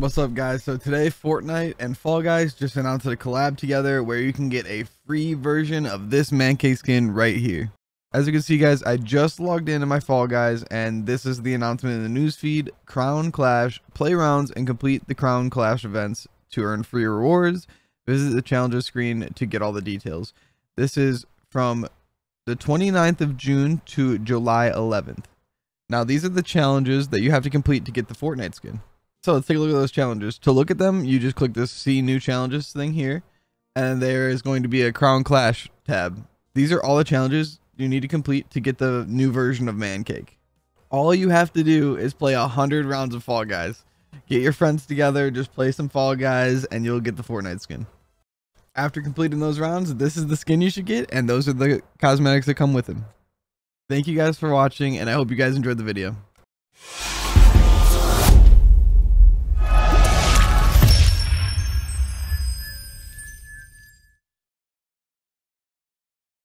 What's up guys? So today Fortnite and Fall Guys just announced a collab together where you can get a free version of this Mancake skin right here. As you can see guys, I just logged into my Fall Guys and this is the announcement in the newsfeed. Crown Clash, play rounds and complete the Crown Clash events to earn free rewards. Visit the challenges screen to get all the details. This is from the 29th of June to July 11th. Now these are the challenges that you have to complete to get the Fortnite skin. So let's take a look at those challenges. To look at them, you just click this see new challenges thing here. And there is going to be a crown clash tab. These are all the challenges you need to complete to get the new version of Man Cake. All you have to do is play a hundred rounds of Fall Guys. Get your friends together, just play some Fall Guys, and you'll get the Fortnite skin. After completing those rounds, this is the skin you should get, and those are the cosmetics that come with them. Thank you guys for watching, and I hope you guys enjoyed the video.